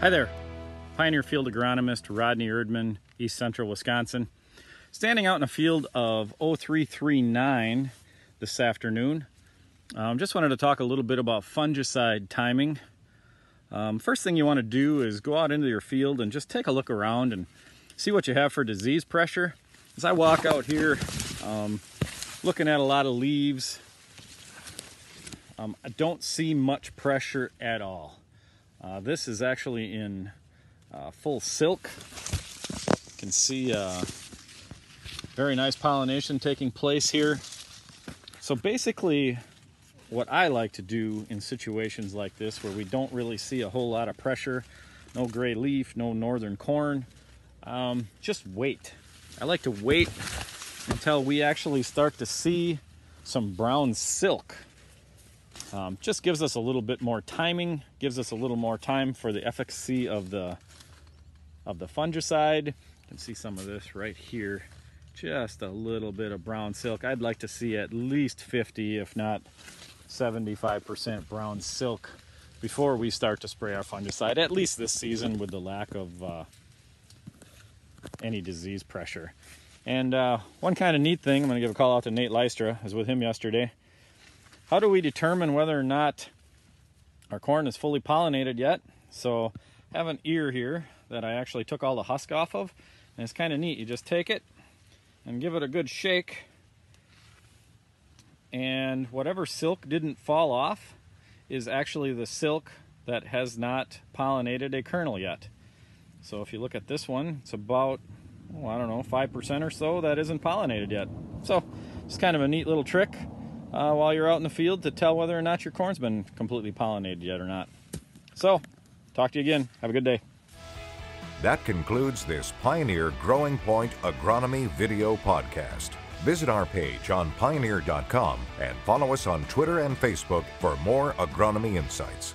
Hi there, Pioneer Field agronomist Rodney Erdman, East Central Wisconsin. Standing out in a field of 0339 this afternoon. Um, just wanted to talk a little bit about fungicide timing. Um, first thing you want to do is go out into your field and just take a look around and see what you have for disease pressure. As I walk out here, um, looking at a lot of leaves, um, I don't see much pressure at all. Uh, this is actually in uh, full silk. You can see uh, very nice pollination taking place here. So basically, what I like to do in situations like this where we don't really see a whole lot of pressure, no gray leaf, no northern corn, um, just wait. I like to wait until we actually start to see some brown silk um, just gives us a little bit more timing, gives us a little more time for the efficacy of the of the fungicide. You can see some of this right here. Just a little bit of brown silk. I'd like to see at least 50, if not 75% brown silk before we start to spray our fungicide, at least this season with the lack of uh, any disease pressure. And uh, one kind of neat thing, I'm going to give a call out to Nate Lystra. I was with him yesterday. How do we determine whether or not our corn is fully pollinated yet? So I have an ear here that I actually took all the husk off of. And it's kind of neat. You just take it and give it a good shake. And whatever silk didn't fall off is actually the silk that has not pollinated a kernel yet. So if you look at this one, it's about, oh, I don't know, 5% or so that isn't pollinated yet. So it's kind of a neat little trick uh, while you're out in the field to tell whether or not your corn's been completely pollinated yet or not. So, talk to you again. Have a good day. That concludes this Pioneer Growing Point Agronomy video podcast. Visit our page on pioneer.com and follow us on Twitter and Facebook for more agronomy insights.